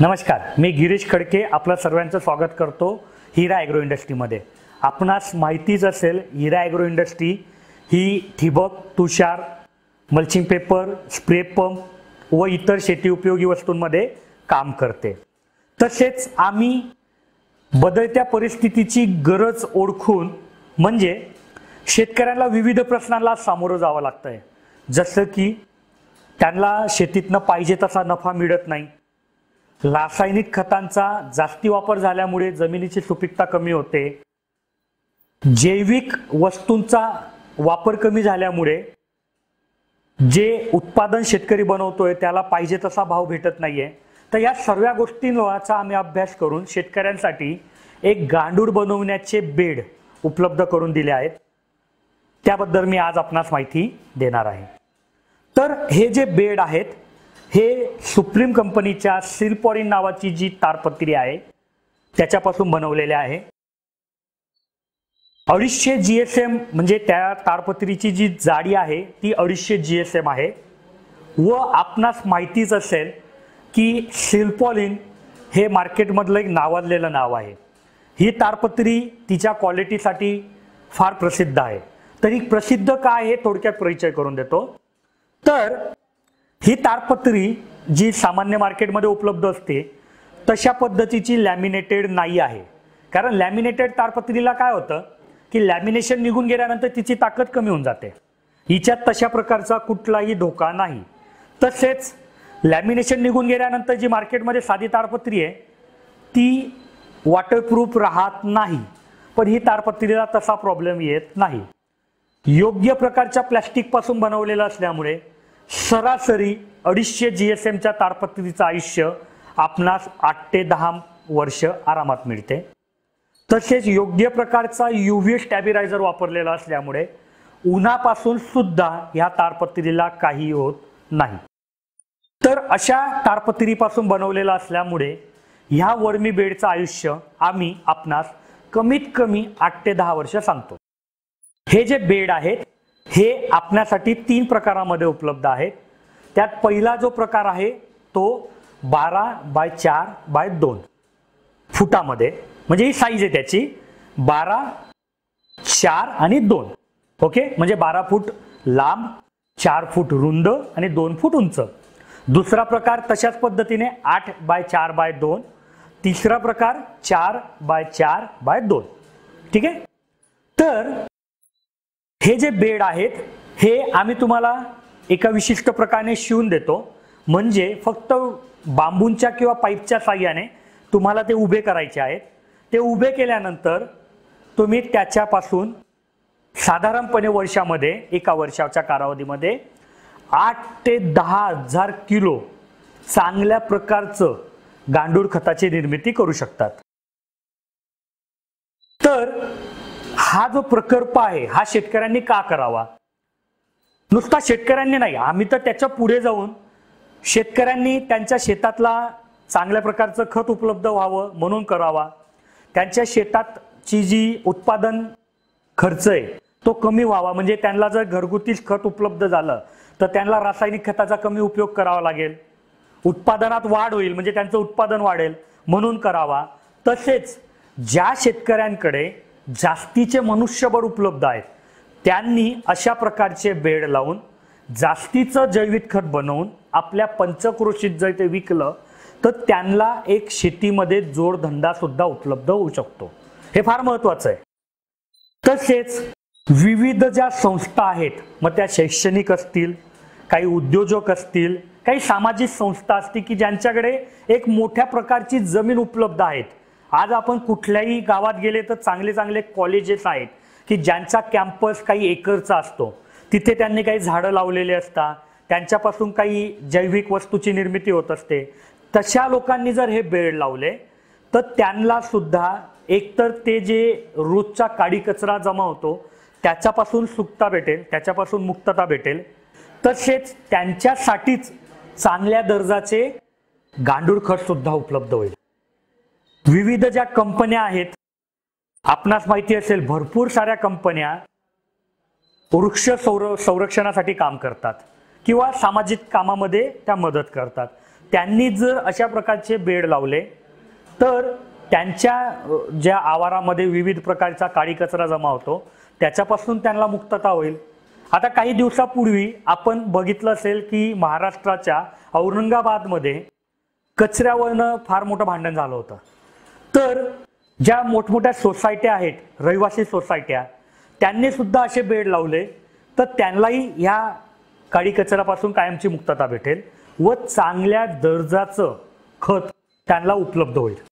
नमस्कार मी गिरीश खडके आपलं सर्वांचं स्वागत करतो हिरा ॲग्रो इंडस्ट्रीमध्ये. आपणास माहितीच असेल हिरा ॲग्रो इंडस्ट्री ही ठिबक तुषार मल्चिंग पेपर स्प्रे पंप व इतर शेती उपयोगी वस्तूंमध्ये काम करते. तसेच आम्ही बदलत्या परिस्थितीची गरज ओळखून म्हणजे शेतकऱ्यांना विविध प्रश्नांना सामोरं जावं लागतं आहे जसं की त्यांना शेतीतनं पाहिजे तसा नफा मिळत नाही. रासायनिक खतांचा जास्ती वापर झाल्यामुळे जमिनीची सुपीकता कमी होते. जैविक वस्तूंचा वापर कमी झाल्यामुळे जे उत्पादन शेतकरी बनवतोय त्याला पाहिजे तसा भाव भेटत नाहीये. तर या सर्व गोष्टींचा आम्ही अभ्यास करून शेतकऱ्यांसाठी एक गांडूळ बनवण्याचे बेड उपलब्ध करून दिले आहेत. त्याबद्दल मी आज आपणास माहिती देणार आहे. तर हे जे बेड आहेत हे सुप्रीम कंपनीच्या सिल्पॉरिन नावाची जी तारपत्री आहे त्याच्यापासून बनवलेले आहे. अडीचशे जी एस एम म्हणजे त्या तारपत्रीची जी जाडी आहे ती अडीचशे जी एस एम आहे. व आपणास माहितीच असेल की सिल्पॉलिन हे मार्केटमधलं एक नावाजलेलं नाव आहे. ही तारपत्री तिच्या क्वालिटीसाठी फार प्रसिद्ध आहे. तर ही प्रसिद्ध काय हे थोडक्यात परिचय करून देतो. तर ही तारपत्री जी सामान्य मार्केटमध्ये उपलब्ध असते तशा पद्धतीची लॅमिनेटेड नाही आहे. कारण लॅमिनेटेड तारपत्रीला काय होतं की लॅमिनेशन निघून गेल्यानंतर तिची ताकद कमी होऊन जाते. हिच्यात तशा प्रकारचा कुठलाही धोका नाही. तसेच लॅमिनेशन निघून गेल्यानंतर जी मार्केटमध्ये साधी तारपत्री आहे ती वॉटरप्रूफ राहत नाही. पण ही तारपत्रीला तसा प्रॉब्लेम येत नाही. योग्य प्रकारच्या प्लॅस्टिकपासून बनवलेलं असल्यामुळे सरासरी अडीचशे जी एस एमच्या ताडपत्रीचं आयुष्य आपणास आठ ते दहा वर्ष आरामात मिळते. तसेच योग्य प्रकारचा युव्ही स्टॅबिलायझर वापरलेला असल्यामुळे उन्हापासून सुद्धा ह्या तारपत्रीला काही होत नाही. तर अशा तारपत्रीपासून बनवलेलं असल्यामुळे ह्या वर्मी बेडचं आयुष्य आम्ही आपणास कमीत कमी आठ ते दहा वर्ष सांगतो. हे जे बेड आहेत हे आपल्यासाठी तीन प्रकारामध्ये उपलब्ध आहेत. त्यात पहिला जो प्रकार आहे तो बारा बाय चार बाय दोन फुटामध्ये. म्हणजे ही साईज आहे त्याची. बारा चार आणि दोन. ओके? म्हणजे बारा फूट लांब चार फूट रुंद आणि दोन फूट उंच. दुसरा प्रकार तशाच पद्धतीने आठ बाय चार बाय दोन. तिसरा प्रकार चार बाय चार बाय दोन. ठीक आहे? तर हे जे बेड आहेत हे आम्ही तुम्हाला एका विशिष्ट प्रकारे शिवून देतो. म्हणजे फक्त बांबूंच्या किंवा पाईपच्या साह्याने तुम्हाला ते उभे करायचे आहेत. ते उभे केल्यानंतर तुम्ही त्याच्यापासून साधारणपणे वर्षामध्ये एका वर्षाच्या कालावधीमध्ये आठ ते दहा हजार किलो चांगल्या प्रकारचं गांडूळ खताची निर्मिती करू शकतात. तर हा जो प्रकल्प आहे हा शेतकऱ्यांनी का करावा? नुसता शेतकऱ्यांनी नाही आम्ही तर त्याच्या पुढे जाऊन शेतकऱ्यांनी त्यांच्या शेतातला चांगल्या प्रकारचं खत उपलब्ध व्हावं म्हणून करावा. त्यांच्या शेतातची जी उत्पादन खर्च आहे तो कमी व्हावा. म्हणजे त्यांना जर घरगुतीच खत उपलब्ध झालं तर त्यांना रासायनिक खताचा कमी उपयोग करावा लागेल. उत्पादनात वाढ होईल म्हणजे त्यांचं उत्पादन वाढेल म्हणून करावा. तसेच ज्या शेतकऱ्यांकडे जास्तीचे मनुष्यबळ उपलब्ध आहेत त्यांनी अशा प्रकारचे बेड लावून जास्तीचं जैविक खत बनवून आपल्या पंचक्रोशीत जर ते विकलं तर त्यांना एक शेतीमध्ये जोडधंदा सुद्धा उपलब्ध होऊ शकतो. हे फार महत्वाचं आहे. तसेच विविध ज्या संस्था आहेत मग त्या शैक्षणिक असतील काही उद्योजक असतील काही सामाजिक संस्था असतील की ज्यांच्याकडे एक मोठ्या प्रकारची जमीन उपलब्ध आहेत आज आपण कुठल्याही गावात गेले तर चांगले चांगले कॉलेजेस आहेत की ज्यांचा कॅम्पस काही एकरचा असतो. तिथे त्यांनी काही झाडं लावलेले असतात त्यांच्यापासून काही जैविक वस्तूची निर्मिती होत असते. तशा लोकांनी जर हे बेड लावले तर त्यांना सुद्धा एकतर ते जे रोजचा काडी कचरा जमा होतो त्याच्यापासून सुकता भेटेल त्याच्यापासून मुक्तता भेटेल. तसेच त्यांच्यासाठीच चांगल्या दर्जाचे गांडूळ खत सुद्धा उपलब्ध होईल. विविध ज्या कंपन्या आहेत आपणास माहिती असेल भरपूर साऱ्या कंपन्या वृक्ष सौर संरक्षणासाठी काम करतात किंवा सामाजिक कामामध्ये त्या मदत करतात. त्यांनी जर अशा प्रकारचे बेड लावले तर त्यांच्या ज्या आवारामध्ये विविध प्रकारचा काळी कचरा जमा होतो त्याच्यापासून त्यांना मुक्तता होईल. आता काही दिवसापूर्वी आपण बघितलं असेल की महाराष्ट्राच्या औरंगाबादमध्ये कचऱ्यावरनं फार मोठं भांडण झालं होतं. तर ज्या मोठमोठ्या सोसायट्या आहेत रहिवासी सोसायट्या त्यांनी सुद्धा असे बेड लावले तर त्यांनाही ह्या काळी कचऱ्यापासून कायमची मुक्तता भेटेल व चांगल्या दर्जाचं खत त्यांना उपलब्ध होईल.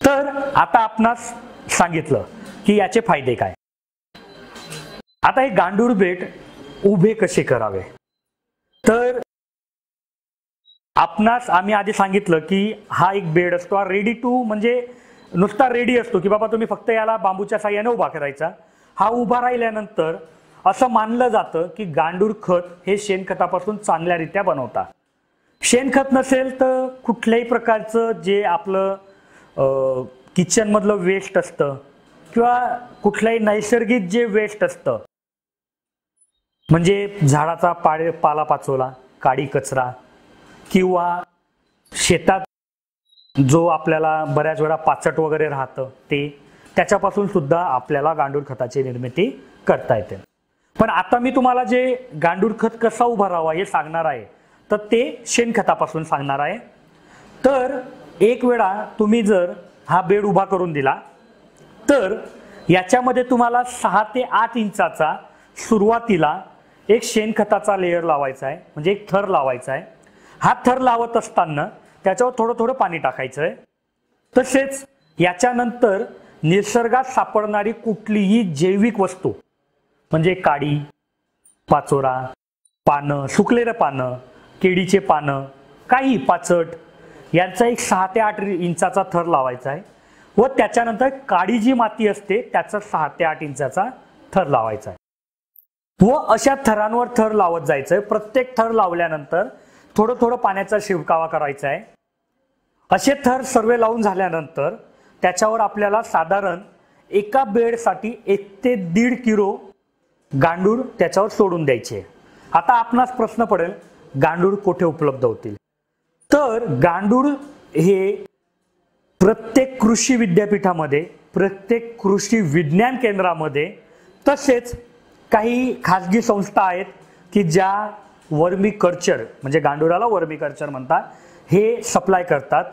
तर आता आपणास सांगितलं की याचे फायदे काय? आता हे गांडूळ बेट उभे कसे करावे? तर आपणास आम्ही आधी सांगितलं की हा एक बेड असतो हा रेडी टू म्हणजे नुसता रेडी असतो की बाबा तुम्ही फक्त याला बांबूच्या साह्याने उभा करायचा. हा उभा राहिल्यानंतर असं मानलं जातं की गांडूळ खत हे शेणखतापासून चांगल्यारीत्या बनवता. शेणखत नसेल तर कुठल्याही प्रकारचं जे आपलं किचनमधलं वेस्ट असतं किंवा कुठल्याही नैसर्गिक जे वेस्ट असतं. म्हणजे झाडाचा पाळे पाला पाचोला काडी कचरा किंवा शेतात जो आपल्याला बऱ्याच वेळा पाचट वगैरे राहतं ते त्याच्यापासून सुद्धा आपल्याला गांडूळ खताची निर्मिती करता येते. पण आता मी तुम्हाला जे गांडूळ खत कसा उभारावा हे सांगणार आहे तर ते शेणखतापासून सांगणार आहे. तर एक वेळा तुम्ही जर हा बेड उभा करून दिला तर याच्यामध्ये तुम्हाला सहा ते आठ इंचाचा सुरुवातीला एक शेणखताचा लेअर लावायचा आहे म्हणजे एक थर लावायचा आहे. हा थर लावत असताना त्याच्यावर थोडं थोडं पाणी टाकायचं आहे तसेच याच्यानंतर निसर्गात सापडणारी कुठलीही जैविक वस्तू म्हणजे काडी पाचोरा पानं सुकलेलं पानं केळीचे पानं काही पाचट यांचा एक सहा ते आठ इंचाचा थर लावायचा आहे व त्याच्यानंतर काळी जी माती असते त्याचा सहा ते आठ इंचाचा थर लावायचा आहे व अशा थरांवर थर लावत जायचं आहे प्रत्येक थर लावल्यानंतर थोडं थोडं पाण्याचा शिवकावा करायचा आहे असे थर सर्व लावून झाल्यानंतर त्याच्यावर आपल्याला साधारण एका बेडसाठी एक ते दीड किलो गांडूळ त्याच्यावर सोडून द्यायचे. आता आपणास प्रश्न पडेल गांडूळ कुठे उपलब्ध होतील? तर गांडूळ हे प्रत्येक कृषी विद्यापीठामध्ये प्रत्येक कृषी विज्ञान केंद्रामध्ये तसेच काही खाजगी संस्था आहेत की ज्या वर्मी कल्चर म्हणजे गांडुळाला वर्मी कल्चर म्हणतात हे सप्लाय करतात.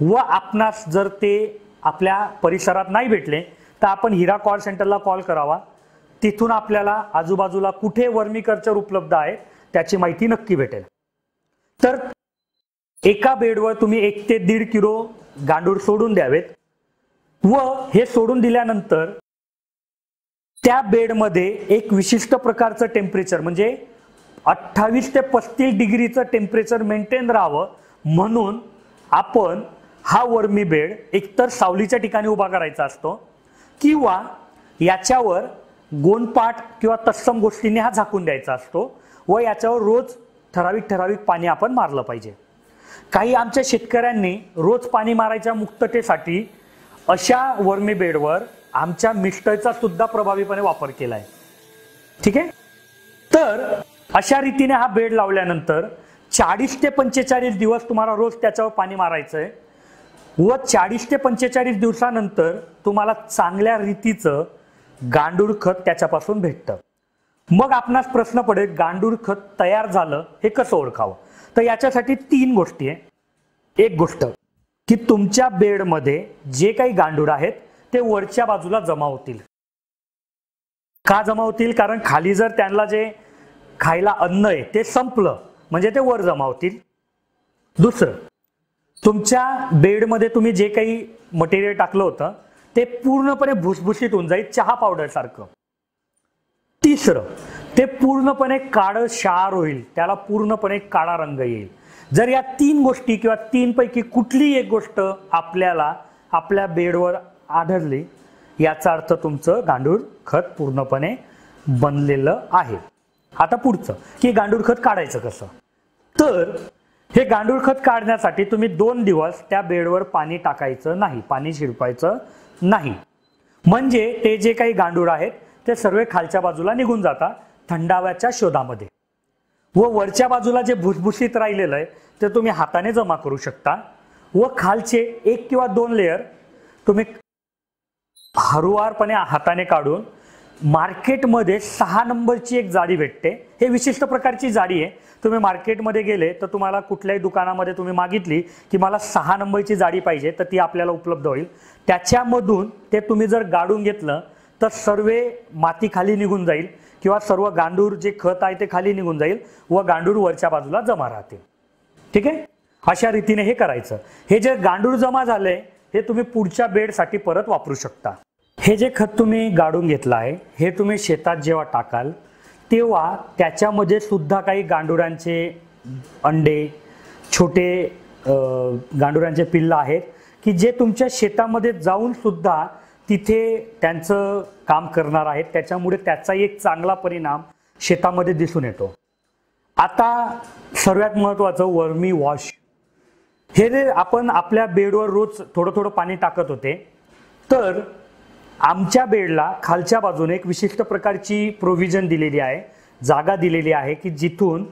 व आपणास जर ते आपल्या परिसरात नाही भेटले तर आपण हिरा कॉल सेंटरला कॉल करावा. तिथून आपल्याला आजूबाजूला कुठे वर्मी कल्चर उपलब्ध आहे त्याची माहिती नक्की भेटेल. तर एका बेडवर तुम्ही एक ते दीड किलो गांडूळ सोडून द्यावेत. व हे सोडून दिल्यानंतर त्या बेडमध्ये एक विशिष्ट प्रकारचं टेम्परेचर म्हणजे अठ्ठावीस ते पस्तीस डिग्रीचं टेम्परेचर मेंटेन राहावं. म्हणून आपण हा वर्मी बेड एकतर सावलीच्या ठिकाणी उभा करायचा असतो किंवा याच्यावर गोंडपाट किंवा तत्सम गोष्टीने हा झाकून द्यायचा असतो व याच्यावर रोज ठराविक ठराविक पाणी आपण मारलं पाहिजे. काही आमच्या शेतकऱ्यांनी रोज पाणी मारायच्या मुक्ततेसाठी अशा वर्मी बेडवर आमच्या मिस्टरचा सुद्धा प्रभावीपणे वापर केला आहे ठीक आहे? तर अशा रीतीने हा बेड लावल्यानंतर चाळीस ते पंचेचाळीस दिवस तुम्हाला रोज त्याच्यावर पाणी मारायचं आहे व चाळीस ते पंचेचाळीस दिवसानंतर तुम्हाला चांगल्या रीतीचं गांडूळ खत त्याच्यापासून भेटतं. मग आपणास प्रश्न पडेल गांडूळ खत तयार झालं हे कसं ओळखावं? तर याच्यासाठी तीन गोष्टी आहे. एक गोष्ट की तुमच्या बेडमध्ये जे काही गांडूळ आहेत ते वरच्या बाजूला जमा होतील. का जमा होतील? कारण खाली जर त्यांना जे खायला अन्न आहे ते संपलं. म्हणजे ते वर जमा होतील दुसरं तुमच्या बेडमध्ये तुम्ही जे काही मटेरियल टाकलं होतं ते पूर्णपणे भुसभुशीत होऊन जाईल चहा पावडरसारखं तिसरं ते पूर्णपणे काळं क्षार होईल त्याला पूर्णपणे काळा रंग येईल. जर या तीन गोष्टी किंवा तीनपैकी कुठली एक गोष्ट आपल्याला आपल्या बेडवर आढळली याचा अर्थ तुमचं गांडूळ खत पूर्णपणे बनलेलं आहे. आता पुढचं की गांडूळ खत काढायचं कसं? तर हे गांडूळ खत काढण्यासाठी तुम्ही दोन दिवस त्या बेडवर पाणी टाकायचं नाही पाणी शिरपायचं नाही. म्हणजे ते जे काही गांडूळ आहेत ते सर्व खालच्या बाजूला निघून जातात थंडाव्याच्या शोधामध्ये. व वरच्या बाजूला जे भुसभुशीत राहिलेलं आहे ते तुम्ही हाताने जमा करू शकता. व खालचे एक किंवा दोन लेयर तुम्ही हरुवारपणे हाताने काढून मार्केटमध्ये सहा नंबरची एक जाडी भेटते. हे विशिष्ट प्रकारची जाडी आहे. तुम्ही मार्केटमध्ये गेले तर तुम्हाला कुठल्याही दुकानामध्ये तुम्ही मागितली की मला सहा नंबरची जाडी पाहिजे तर ती आपल्याला उपलब्ध होईल. त्याच्यामधून ते तुम्ही जर गाडून घेतलं तर सर्व माती खाली निघून जाईल किंवा सर्व गांडूर जे खत आहे ते खाली निघून जाईल व गांडूर वरच्या बाजूला जमा राहतील. ठीक आहे? अशा रीतीने हे करायचं. हे जे गांडूळ जमा झाले हे तुम्ही पुढच्या बेडसाठी परत वापरू शकता. हे जे खत तुम्ही गाडून घेतलं आहे हे तुम्ही शेतात जेव्हा टाकाल तेव्हा त्याच्यामध्ये सुद्धा काही गांडुरांचे अंडे छोटे गांडुरांचे पिल्लं आहेत की जे तुमच्या शेतामध्ये जाऊन सुद्धा तिथे त्यांचं काम करणार आहेत त्याच्यामुळे त्याचा एक चांगला परिणाम शेतामध्ये दिसून येतो. आता सर्वात महत्त्वाचं वर्मी वॉश. हे जे आपण आपल्या बेडवर रोज थोडं थोडं पाणी टाकत होते तर आमच्या बेडला खालच्या बाजूने एक विशिष्ट प्रकारची प्रोव्हिजन दिलेली आहे. जागा दिलेली आहे की जिथून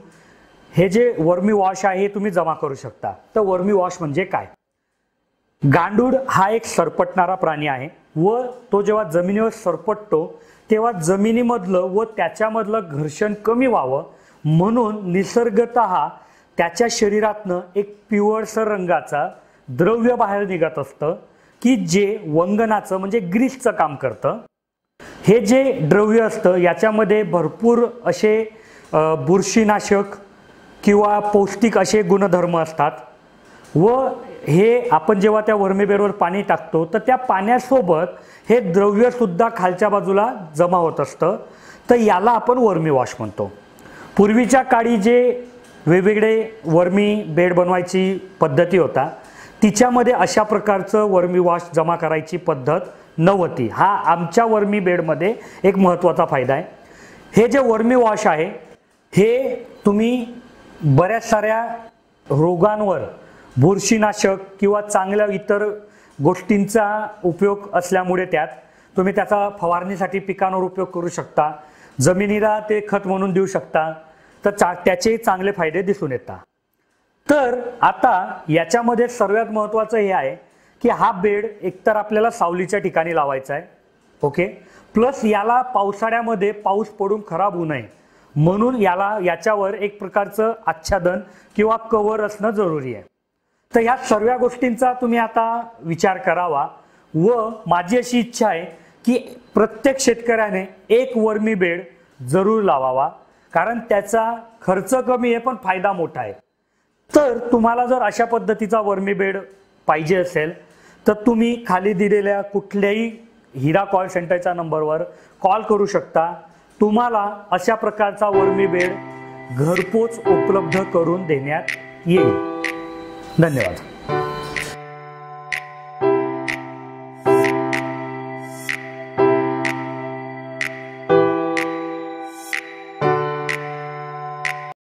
हे जे वर्मी वॉश आहे हे तुम्ही जमा करू शकता. तर वर्मी वॉश म्हणजे काय? गांडूळ हा एक सरपटणारा प्राणी आहे व तो जेव्हा जमिनीवर सरपटतो तेव्हा जमिनीमधलं व त्याच्यामधलं घर्षण कमी व्हावं म्हणून निसर्गत त्याच्या शरीरातनं एक पिवळसर रंगाचा द्रव्य बाहेर निघत असतं. की जे वंगनाचं म्हणजे ग्रीसचं काम करतं हे जे द्रव्य असतं याच्यामध्ये भरपूर असे बुरशीनाशक किंवा पौष्टिक असे गुणधर्म असतात. व हे आपण जेव्हा त्या वर्मीबेरवर पाणी टाकतो तर त्या पाण्यासोबत हे द्रव्यसुद्धा खालच्या बाजूला जमा होत असतं. तर याला आपण वर्मी वॉश म्हणतो. पूर्वीच्या काळी जे वेगवेगळे वर्मी बेड बनवायची पद्धती होता तिच्यामध्ये अशा प्रकारचं वर्मी वॉश जमा करायची पद्धत नव्हती. हा आमच्या वर्मी बेडमध्ये एक महत्त्वाचा फायदा आहे. हे जे वर्मी वॉश आहे हे तुम्ही बऱ्याच साऱ्या रोगांवर बुरशीनाशक किंवा चांगल्या इतर गोष्टींचा उपयोग असल्यामुळे त्यात तुम्ही त्याचा फवारणीसाठी पिकांवर उपयोग करू शकता. जमिनीला ते खत म्हणून देऊ शकता. तर चा त्याचेही चांगले फायदे दिसून येतात. तर आता याच्यामध्ये सर्वात महत्त्वाचं हे आहे की हा बेड एकतर आपल्याला सावलीच्या ठिकाणी लावायचा आहे ओके? प्लस याला पावसाळ्यामध्ये पाऊस पडून खराब होऊ नये. म्हणून याला याच्यावर एक प्रकारचं आच्छादन किंवा कवर असणं जरुरी आहे. तर ह्या सर्व गोष्टींचा तुम्ही आता विचार करावा व माझी अशी इच्छा आहे की प्रत्येक शेतकऱ्याने एक वर्मी बेड जरूर लावावा कारण त्याचा खर्च कमी आहे पण फायदा मोठा आहे. तर तुम्हाला जर अशा पद्धतीचा वर्मी बेड पाहिजे असेल तर तुम्ही खाली दिलेल्या कुठल्याही हिरा कॉल सेंटरच्या नंबरवर कॉल करू शकता. तुम्हाला अशा प्रकारचा वर्मी बेड घरपोच उपलब्ध करून देण्यात येईल. धन्यवाद.